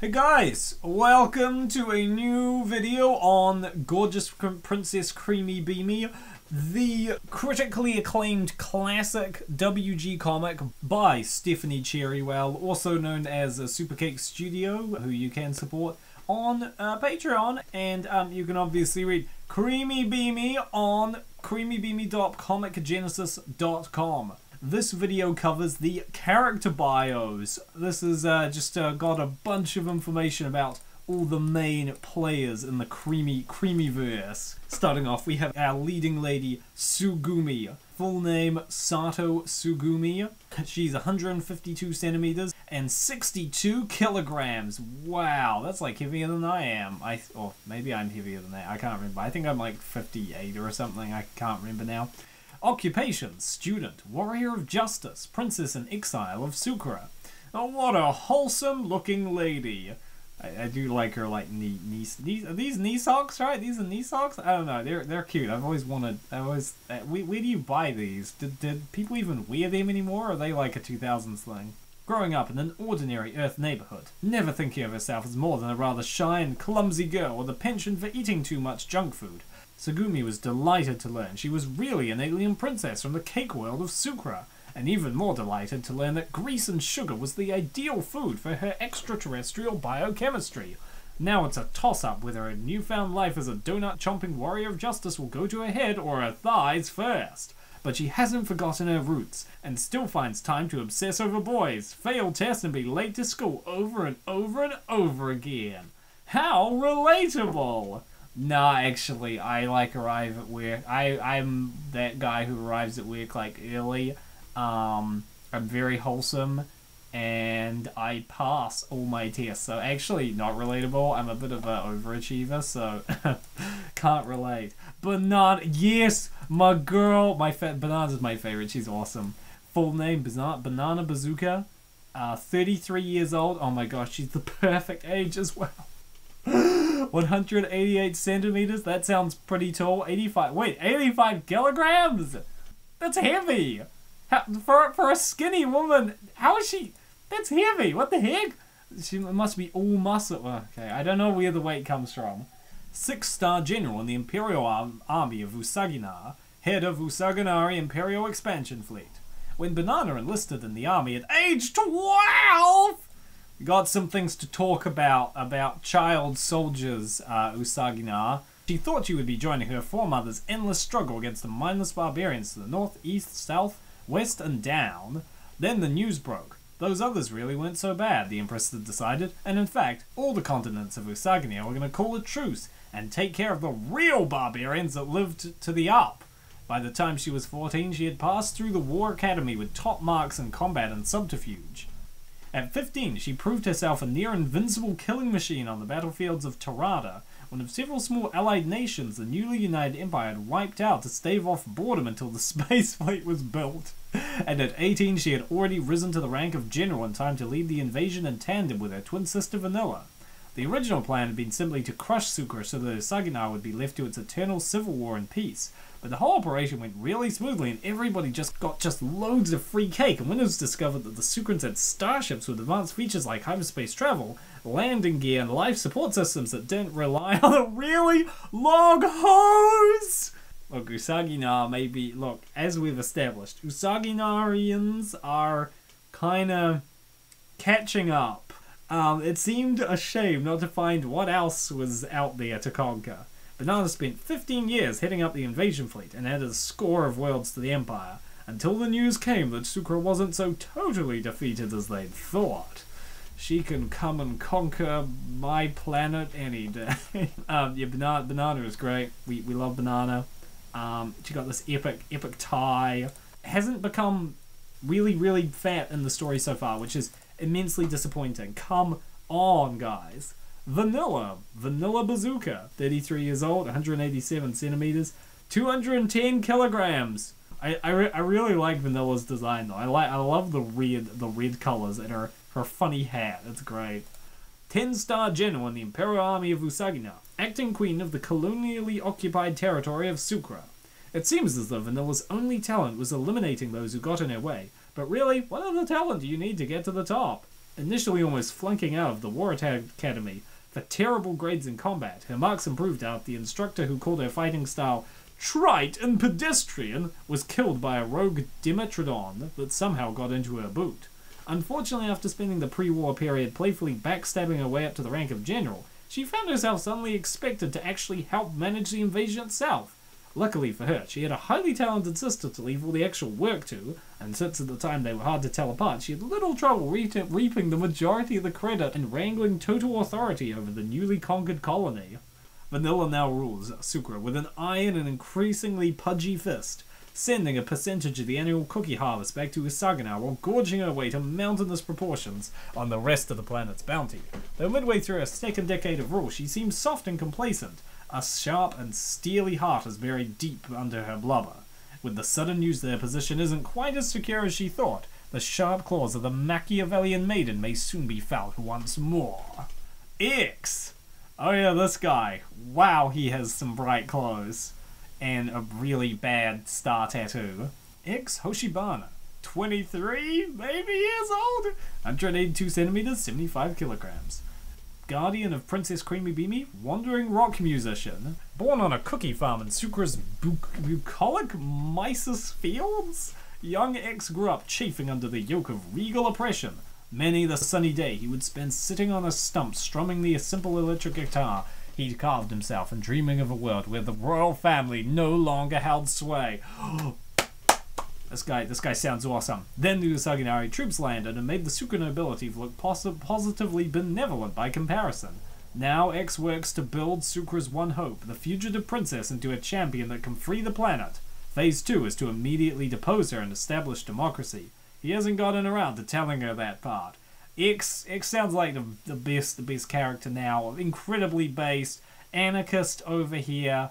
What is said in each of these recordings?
Hey guys, welcome to a new video on Gorgeous Princess Creamy Beamy, the critically acclaimed classic WG comic by Stephanie Cherrywell, also known as Supercake Studio, who you can support on uh, Patreon, and um, you can obviously read Creamy Beamy on creamybeamy.comicgenesis.com. This video covers the character bios. This has uh, just uh, got a bunch of information about all the main players in the creamy creamy verse. Starting off, we have our leading lady, Tsugumi. Full name, Sato Tsugumi. She's 152 centimeters and 62 kilograms. Wow, that's like heavier than I am. I Or maybe I'm heavier than that. I can't remember. I think I'm like 58 or something. I can't remember now. Occupation, student, warrior of justice, princess in exile of Sukra. Oh, what a wholesome looking lady. I, I do like her like knee knee knee are these knee socks right? These are knee socks. I don't know. They're they're cute. I've always wanted. I always. Uh, where, where do you buy these? Did did people even wear them anymore? Or are they like a 2000s thing? Growing up in an ordinary Earth neighborhood, never thinking of herself as more than a rather shy and clumsy girl with a penchant for eating too much junk food, Tsugumi was delighted to learn she was really an alien princess from the cake world of Sukra, and even more delighted to learn that grease and sugar was the ideal food for her extraterrestrial biochemistry. Now it's a toss-up whether her newfound life as a donut-chomping warrior of justice will go to her head or her thighs first. But she hasn't forgotten her roots, and still finds time to obsess over boys, fail tests, and be late to school over and over and over again. How relatable! Nah, actually, I like arrive at work. I I'm that guy who arrives at work like early. Um, I'm very wholesome, and I pass all my tests. So actually, not relatable. I'm a bit of an overachiever, so can't relate. Banana, yes, my girl, my fa- Banana's my favorite. She's awesome. Full name Banana Banana Bazooka. Uh, 33 years old. Oh my gosh, she's the perfect age as well. 188 centimeters? That sounds pretty tall. 85. Wait, 85 kilograms? That's heavy. How, for, for a skinny woman, how is she? That's heavy. What the heck? She must be all muscle. Okay, I don't know where the weight comes from. Six-star general in the Imperial Army of Usaginar, head of Usaginari Imperial Expansion Fleet. When Banana enlisted in the army at age 12, got some things to talk about about child soldiers, uh, Usagina. She thought she would be joining her foremother's endless struggle against the mindless barbarians to the north, east, south, west, and down. Then the news broke. Those others really weren't so bad, the Empress had decided, and in fact, all the continents of Usaginia were going to call a truce and take care of the real barbarians that lived to the up. By the time she was 14, she had passed through the War Academy with top marks in combat and subterfuge. At 15, she proved herself a near invincible killing machine on the battlefields of Tarada, one of several small allied nations the newly united empire had wiped out to stave off boredom until the space fleet was built. And at 18, she had already risen to the rank of general in time to lead the invasion in tandem with her twin sister Vanilla. The original plan had been simply to crush Sukra so that Saginar would be left to its eternal civil war and peace, but the whole operation went really smoothly and everybody just got just loads of free cake. And when it was discovered that the Sukrans had starships with advanced features like hyperspace travel, landing gear, and life support systems that didn't rely on a really long hose. Look, Usaginar may be, look, as we've established, Usaginarians are kind of catching up. Um, it seemed a shame not to find what else was out there to conquer. Banana spent 15 years heading up the invasion fleet and added a score of worlds to the Empire, until the news came that Sukra wasn't so totally defeated as they'd thought. She can come and conquer my planet any day. um, yeah, Banana, Banana is great. We, we love Banana. Um, she got this epic, epic tie. Hasn't become really, really fat in the story so far, which is immensely disappointing. Come on, guys. Vanilla, Vanilla Bazooka, 33 years old, 187 centimeters, 210 kilograms. I, I, re- I really like Vanilla's design though. I like I love the red the red colors and her her funny hat. It's great. 10 star general in the Imperial Army of Usagina, acting queen of the colonially occupied territory of Sukra. It seems as though Vanilla's only talent was eliminating those who got in her way, but really, what other talent do you need to get to the top? initially almost flunking out of the War Academy for terrible grades in combat. Her marks improved after the instructor who called her fighting style trite and pedestrian was killed by a rogue Dimetrodon that somehow got into her boot. Unfortunately, after spending the pre-war period playfully backstabbing her way up to the rank of general, she found herself suddenly expected to actually help manage the invasion itself. Luckily for her, she had a highly talented sister to leave all the actual work to, and since at the time they were hard to tell apart, she had little trouble re- reaping the majority of the credit and wrangling total authority over the newly conquered colony. Vanilla now rules Sukra with an iron and increasingly pudgy fist, sending a percentage of the annual cookie harvest back to Usagana while gorging her way to mountainous proportions on the rest of the planet's bounty. Though midway through her second decade of rule, she seems soft and complacent, a sharp and steely heart is buried deep under her blubber. With the sudden news that her position isn't quite as secure as she thought, the sharp claws of the Machiavellian maiden may soon be felt once more. Ix! Oh yeah, this guy. Wow, he has some bright clothes. And a really bad star tattoo. Ix Hoshibana. 23 maybe years old? 182 centimeters, 75 kilograms guardian of Princess Creamy Beamy, wandering rock musician, born on a cookie farm in Sukra's bu- bucolic Mysis fields. Young Ix grew up chafing under the yoke of regal oppression. Many the sunny day he would spend sitting on a stump strumming the simple electric guitar he'd carved himself and dreaming of a world where the royal family no longer held sway. Oh, This guy, this guy sounds awesome. Then the Usaginari troops landed and made the Suka nobility look pos- positively benevolent by comparison. Now Ix works to build Sukra's one hope, the fugitive princess, into a champion that can free the planet. Phase 2 is to immediately depose her and establish democracy. He hasn't gotten around to telling her that part. X X sounds like the, the best the best character now. Incredibly based, anarchist over here.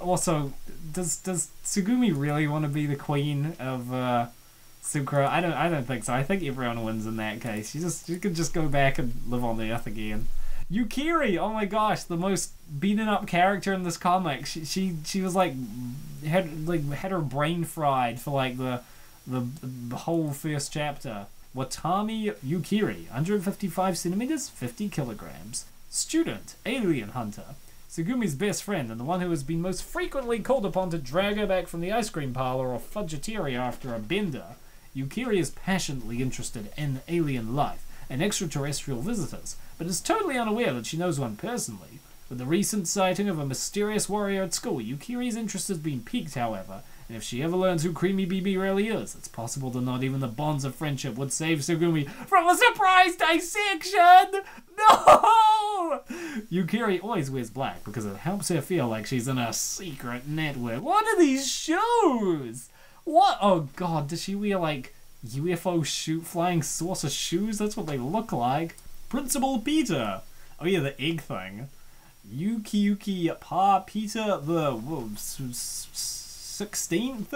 Also, does does Tsugumi really want to be the queen of uh? I don't I don't think so. I think everyone wins in that case. She just she could just go back and live on the Earth again. Yukiri, oh my gosh, the most beaten up character in this comic. She she she was like had like had her brain fried for like the the, the whole first chapter. Watami Yukiri, 155 centimeters, 50 kilograms. Student, alien hunter. Tsugumi's best friend and the one who has been most frequently called upon to drag her back from the ice cream parlor or fudgeteria after a bender. Yukiri is passionately interested in alien life and extraterrestrial visitors, but is totally unaware that she knows one personally. With the recent sighting of a mysterious warrior at school, Yukiri's interest has been piqued, however, and if she ever learns who Creamy Beamy really is, it's possible that not even the bonds of friendship would save Tsugumi from a surprise dissection! No! Yukiri always wears black because it helps her feel like she's in a secret network. What are these shoes? What? Oh god, does she wear like UFO shoot flying saucer shoes? That's what they look like. Principal Peter. Oh yeah, the egg thing. Yuki Yuki Pa Peter the sixteenth.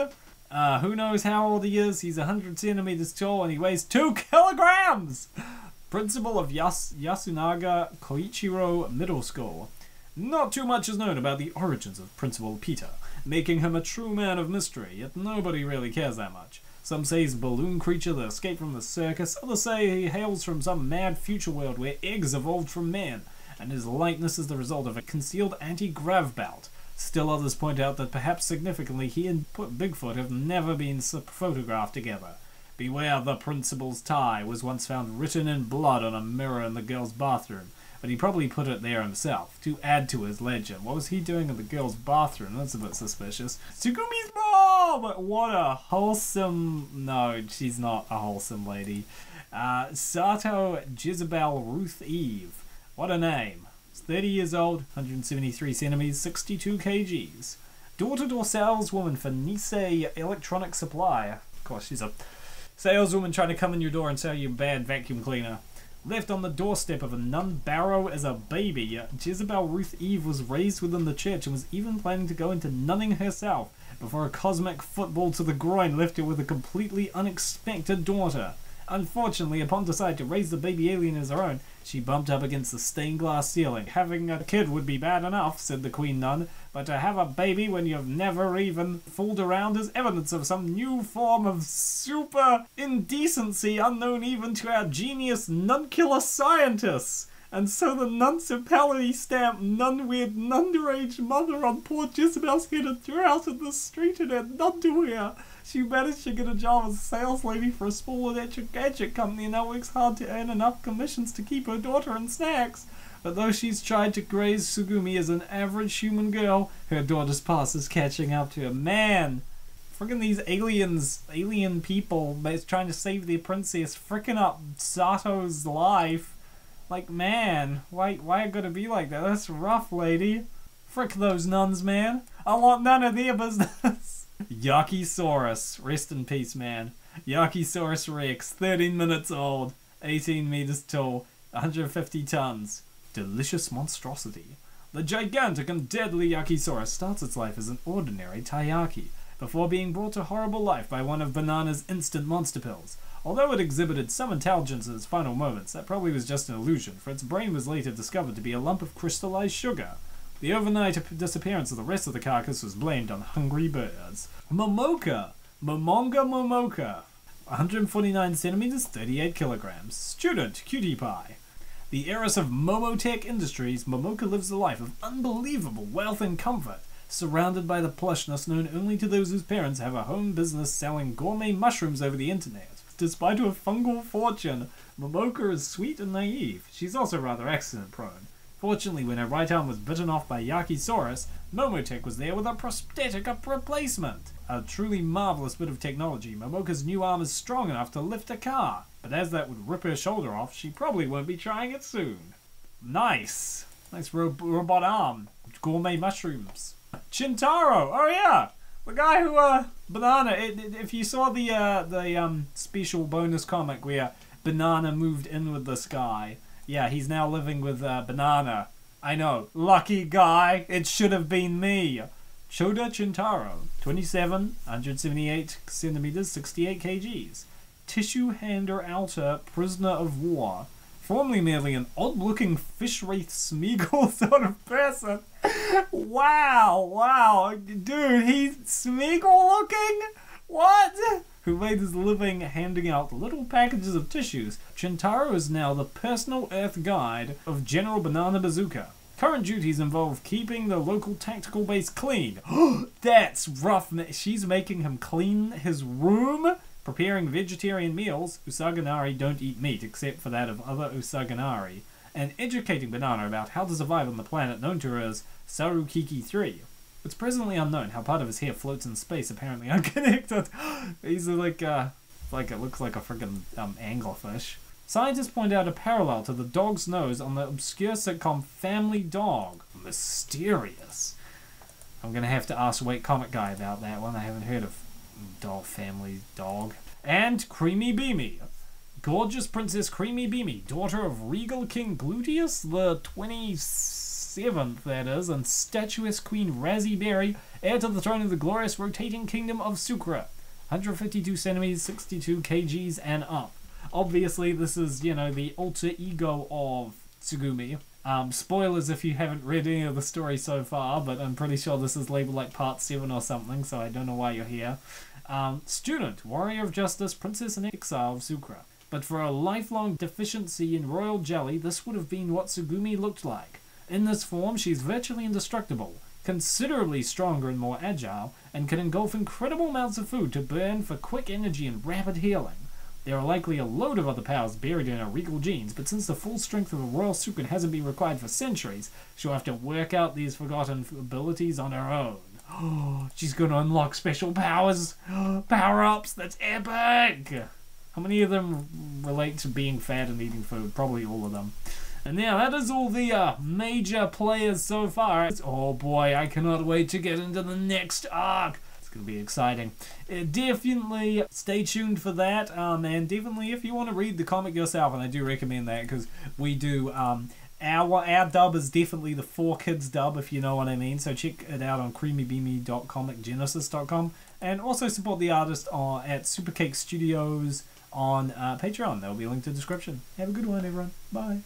Uh, who knows how old he is? He's 100 centimeters tall and he weighs 2 kilograms! Principal of Yas- Yasunaga Koichiro Middle School. Not too much is known about the origins of Principal Peter, making him a true man of mystery, yet nobody really cares that much. Some say he's a balloon creature that escaped from the circus, others say he hails from some mad future world where eggs evolved from men, and his likeness is the result of a concealed anti-grav belt. Still others point out that perhaps significantly he and Bigfoot have never been photographed together. Beware the principal's tie was once found written in blood on a mirror in the girl's bathroom, but he probably put it there himself to add to his legend. What was he doing in the girl's bathroom? That's a bit suspicious. Tsugumi's mom! What a wholesome. No, she's not a wholesome lady. Uh, Sato Jezebel Ruth Eve. What a name. 30 years old, 173 centimeters, 62 kgs. Door-to-door saleswoman for Nisei Electronic Supply. Of course, she's a saleswoman trying to come in your door and sell you a bad vacuum cleaner. Left on the doorstep of a nun barrow as a baby, Jezebel Ruth Eve was raised within the church and was even planning to go into nunning herself before a cosmic football to the groin left her with a completely unexpected daughter. Unfortunately, upon deciding to raise the baby alien as her own, she bumped up against the stained glass ceiling. Having a kid would be bad enough, said the Queen Nun, but to have a baby when you've never even fooled around is evidence of some new form of super indecency unknown even to our genius nun-killer scientists. And so the municipality stamped nun weird underage mother on poor Jezebel's head and threw her out in the street in her underwear. She managed to get a job as a sales lady for a small electric gadget company and now works hard to earn enough commissions to keep her daughter in snacks. But though she's tried to raise Tsugumi as an average human girl, her daughter's past is catching up to her. Man, freaking these aliens, alien people, that's trying to save their princess, freaking up Sato's life. Like, man, why, why it gotta be like that? That's rough, lady. Frick those nuns, man. I want none of their business. Yakisaurus, rest in peace, man. Yakisaurus Rex, 13 minutes old, 18 meters tall, 150 tons delicious monstrosity. The gigantic and deadly Yakisaurus starts its life as an ordinary taiyaki, before being brought to horrible life by one of Banana's instant monster pills. Although it exhibited some intelligence in its final moments, that probably was just an illusion, for its brain was later discovered to be a lump of crystallized sugar. The overnight disappearance of the rest of the carcass was blamed on hungry birds. Momoka! Momonga Momoka! 149 centimeters, 38 kilograms. Student, cutie pie. The heiress of Momotech Industries, Momoka lives a life of unbelievable wealth and comfort, surrounded by the plushness known only to those whose parents have a home business selling gourmet mushrooms over the internet. Despite her fungal fortune, Momoka is sweet and naive. She's also rather accident prone. Fortunately, when her right arm was bitten off by Yakisaurus, Momotech was there with a prosthetic replacement. A truly marvelous bit of technology, Momoka's new arm is strong enough to lift a car, but as that would rip her shoulder off, she probably won't be trying it soon. Nice! Nice ro robot arm. Gourmet mushrooms. Chintaro! Oh yeah! The guy who, uh, Banana, it, it, if you saw the, uh, the, um, special bonus comic where Banana moved in with this guy, yeah, he's now living with uh, Banana. I know. Lucky guy. It should have been me. Choda Chintaro, 27, 178 centimeters, 68 kgs. Tissue hander outer prisoner of war. Formerly merely an odd-looking fish wraith Smeagol sort of person. wow, wow. Dude, he's Smeagol looking? What? Who made his living handing out little packages of tissues, Chintaro is now the personal Earth guide of General Banana Bazooka. Current duties involve keeping the local tactical base clean. That's rough. She's making him clean his room, preparing vegetarian meals. Usaganari don't eat meat except for that of other Usaganari, and educating Banana about how to survive on the planet known to her as Sarukiki 3. It's presently unknown how part of his hair floats in space, apparently unconnected. He's like, uh, like it looks like a freaking um, anglerfish. Scientists point out a parallel to the dog's nose on the obscure sitcom Family Dog. Mysterious. I'm gonna have to ask Wait Comic Guy about that one. I haven't heard of Dog Family Dog. And Creamy Beamy. Gorgeous Princess Creamy Beamy, daughter of Regal King Gluteus the 26th seventh, that is, and statuesque Queen Razzie Berry, heir to the throne of the glorious rotating kingdom of Sukra. 152 centimeters, 62 kgs, and up. Obviously, this is, you know, the alter ego of Tsugumi. Um, spoilers if you haven't read any of the story so far, but I'm pretty sure this is labeled like part 7 or something, so I don't know why you're here. Um, student, warrior of justice, princess in exile of Sukra. But for a lifelong deficiency in royal jelly, this would have been what Tsugumi looked like. In this form, she's virtually indestructible, considerably stronger and more agile, and can engulf incredible amounts of food to burn for quick energy and rapid healing. There are likely a load of other powers buried in her regal genes, but since the full strength of a royal Sukun hasn't been required for centuries, she'll have to work out these forgotten abilities on her own. Oh, she's gonna unlock special powers, power-ups, that's epic! How many of them relate to being fat and eating food? Probably all of them. And now that is all the uh, major players so far. Oh boy, I cannot wait to get into the next arc. It's going to be exciting. Uh, definitely stay tuned for that. Um, and definitely if you want to read the comic yourself, and I do recommend that because we do. Um, our, our dub is definitely the 4Kids dub, if you know what I mean. So check it out on creamybeamy.comicgenesis.com. And also support the artist uh, at Supercake Studios on uh, Patreon. That will be linked in the description. Have a good one, everyone. Bye.